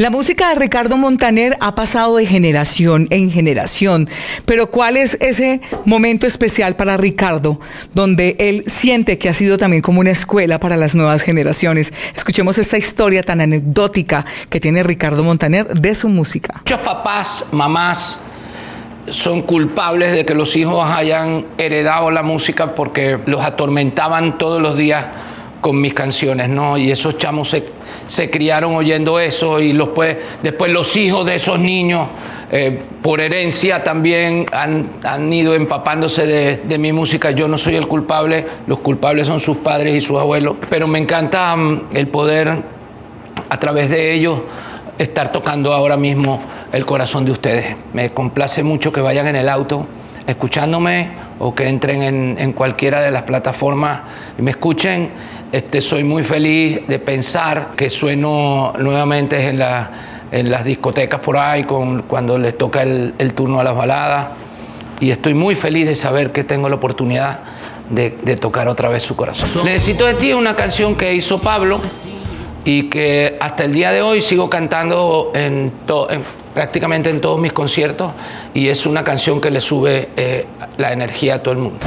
La música de Ricardo Montaner ha pasado de generación en generación, pero ¿cuál es ese momento especial para Ricardo donde él siente que ha sido también como una escuela para las nuevas generaciones? Escuchemos esta historia tan anecdótica que tiene Ricardo Montaner de su música. Muchos papás, mamás son culpables de que los hijos hayan heredado la música porque los atormentaban todos los días con mis canciones, ¿no? Y esos chamos se se criaron oyendo eso y los, pues, después los hijos de esos niños, eh, por herencia, también han, ido empapándose de, mi música. Yo no soy el culpable, los culpables son sus padres y sus abuelos, pero me encanta mm, el poder a través de ellos estar tocando ahora mismo el corazón de ustedes. Me complace mucho que vayan en el auto escuchándome o que entren en, en cualquiera de las plataformas y me escuchen este, soy muy feliz de pensar que sueno nuevamente en, en las discotecas por ahí con, cuando les toca el, turno a las baladas. Y estoy muy feliz de saber que tengo la oportunidad de, tocar otra vez su corazón. Necesito de ti una canción que hizo Pablo y que hasta el día de hoy sigo cantando en, prácticamente en todos mis conciertos y es una canción que le sube eh, la energía a todo el mundo.